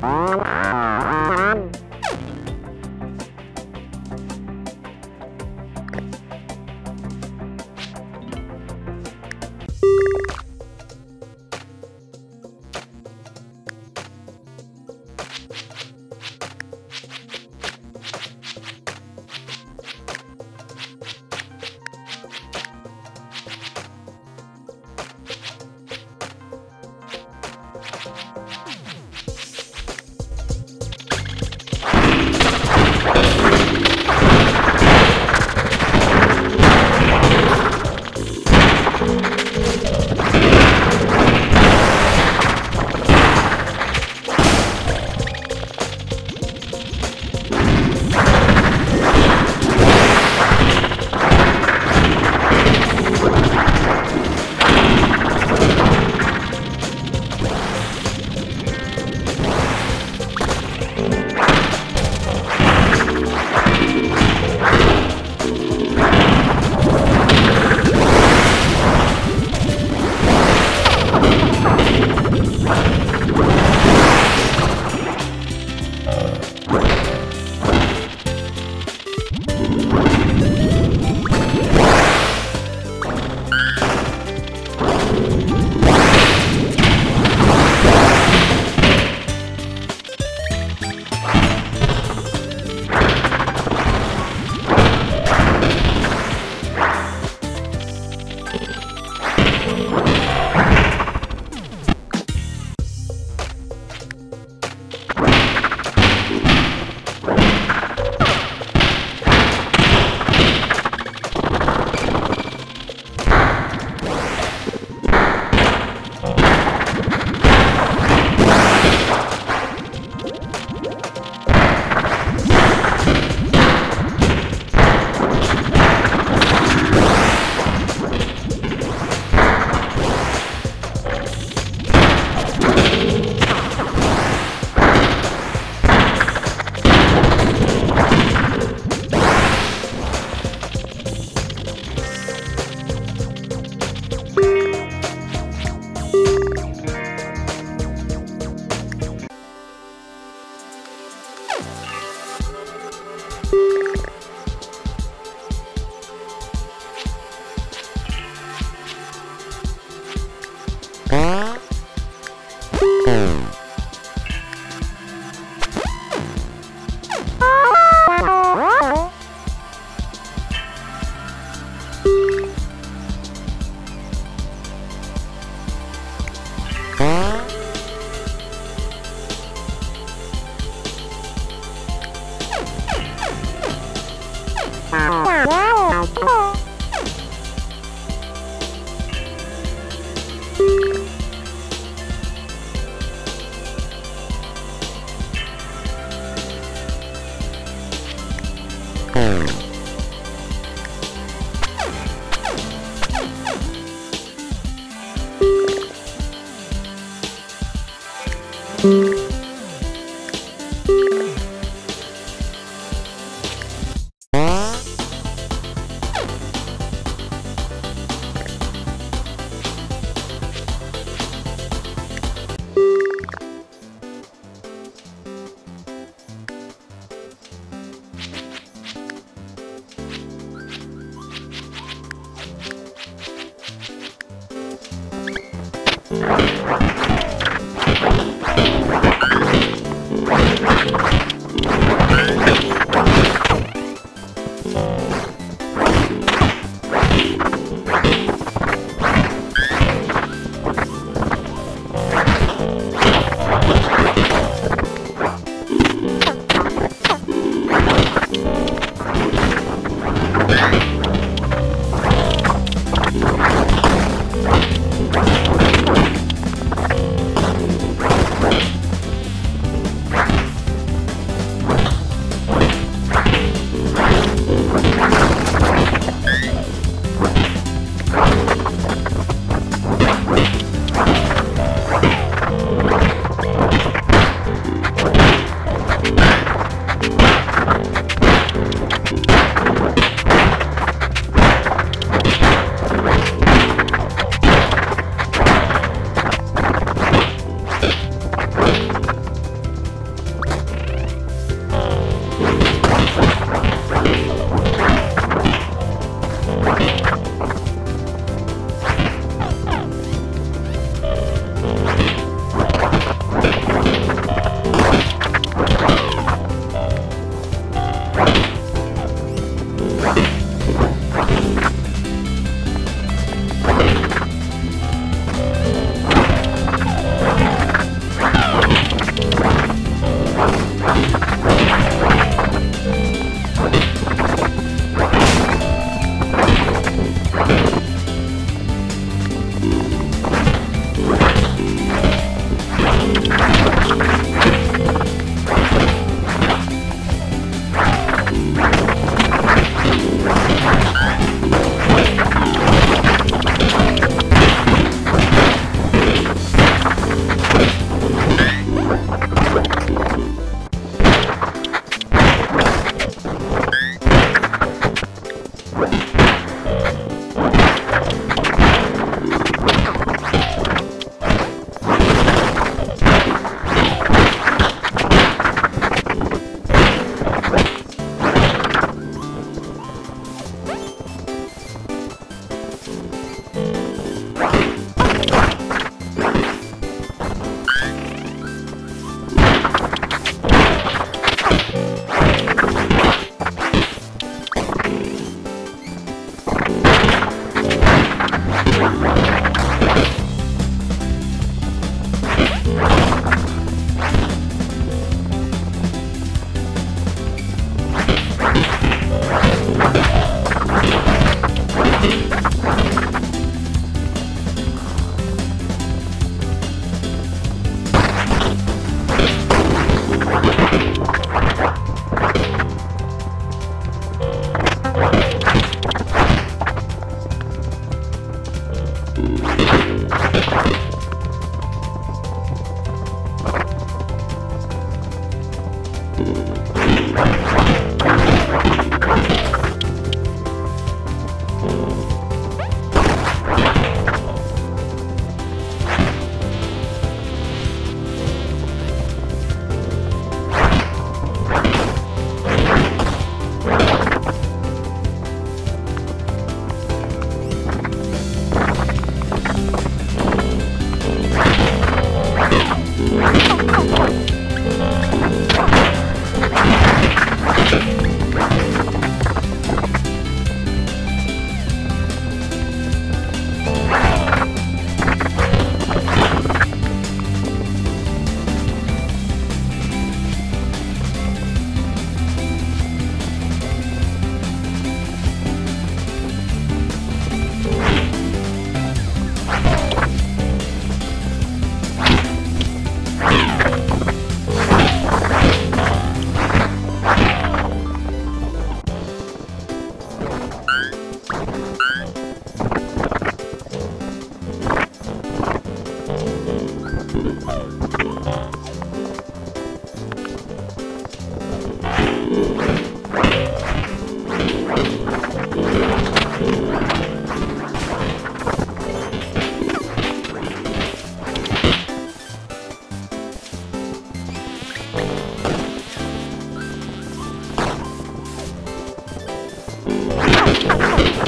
Música Thank you. Ha ha ha!